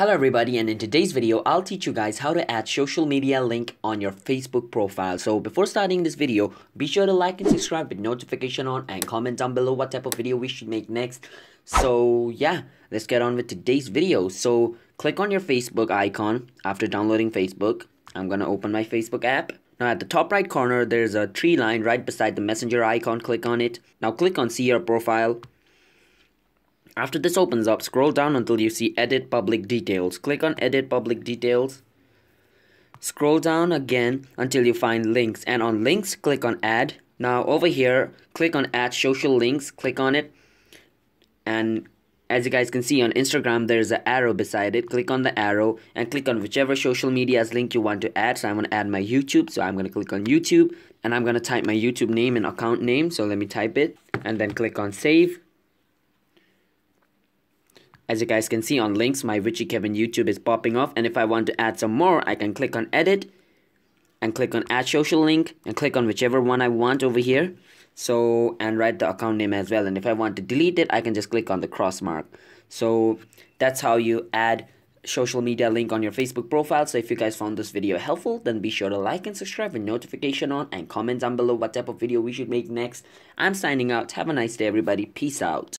Hello everybody and in today's video I'll teach you guys how to add social media link on your Facebook profile. So before starting this video be sure to like and subscribe with notification on and comment down below what type of video we should make next. So yeah let's get on with today's video. So click on your Facebook icon after downloading Facebook. I'm gonna open my Facebook app. Now at the top right corner there's a tree line right beside the messenger icon click on it. Now click on see your profile after this opens up, scroll down until you see Edit Public Details. Click on Edit Public Details. Scroll down again until you find links. And on links click on add. Now over here click on add social links, click on it. And as you guys can see on Instagram there's an arrow beside it. Click on the arrow and click on whichever social media's link you want to add. So I'm going to add my YouTube. So I'm going to click on YouTube. And I'm going to type my YouTube name and account name. So let me type it. And then click on save as you guys can see on links, my Richie Kevin YouTube is popping off. And if I want to add some more, I can click on edit and click on add social link and click on whichever one I want over here. So, and write the account name as well. And if I want to delete it, I can just click on the cross mark. So that's how you add social media link on your Facebook profile. So if you guys found this video helpful, then be sure to like and subscribe with notification on and comment down below what type of video we should make next. I'm signing out. Have a nice day everybody. Peace out.